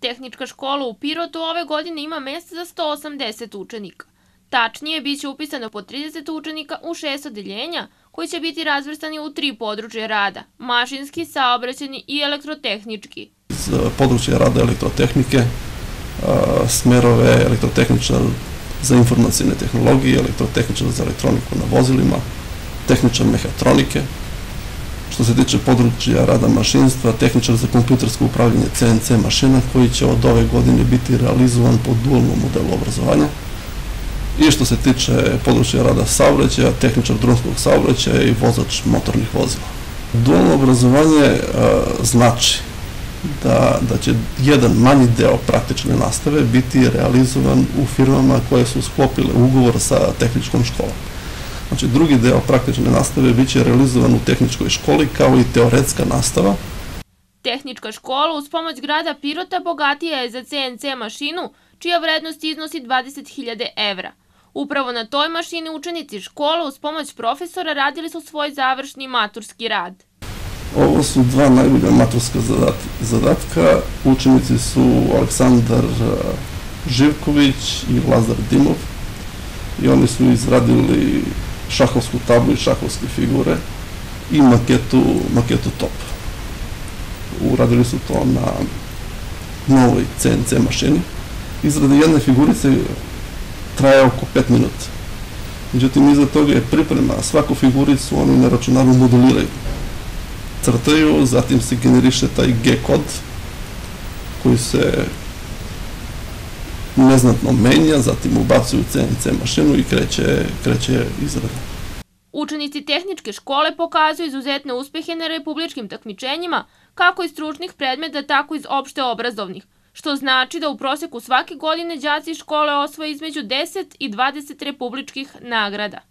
Tehnička škola u Pirotu ove godine ima mesta za 180 učenika. Tačnije, bit će upisano po 30 učenika u šest odeljenja, koji će biti razvrstani u tri područje rada, mašinski, saobraćeni i elektrotehnički. Iz područja rada elektrotehnike, smerove elektrotehničar za informacijne tehnologije, elektrotehničar za elektroniku na vozilima, tehničar mehatronike, što se tiče područja rada mašinstva, tehničar za kompjutersko upravljanje CNC mašina koji će od ove godine biti realizovan po dualnom modelu obrazovanja. I što se tiče područja rada saobraćaja, tehničar drumskog saobraćaja i vozač motornih vozila. Dualno obrazovanje e, znači da, da će jedan manji deo praktične nastave biti realizovan u firmama koje su sklopile ugovor sa tehničkom školom. Znači, drugi deo praktične nastave biće realizovan u tehničkoj školi kao i teoretska nastava. Tehnička škola uz pomoć grada Pirota bogatija je za CNC mašinu, čija vrednost iznosi 20.000 evra. Upravo na toj mašini učenici škola uz pomoć profesora radili su svoj završni maturski rad. Ovo su dva najbolja maturska zadatka. Učenici su Aleksandar Živković i Lazar Dimov i oni su izradili šahovsku tablu i šahovske figure i maketu, top. Uradili su to na novoj CNC mašini. Izrada jedne figurice traje oko 5 minuta. Međutim, iza toga je priprema. Svaku figuricu oni na računaru modeliraju. Crtaju, zatim se generiše taj G kod koji se neznatno menja, zatim ubacuju CNC mašinu i kreće, kreće izrada. Učenici tehničke škole pokazuju izuzetne uspehe na republičkim takmičenjima, kako iz stručnih predmeta, tako iz opšte obrazovnih, što znači da u proseku svake godine đaci škole osvoje između 10 i 20 republičkih nagrada.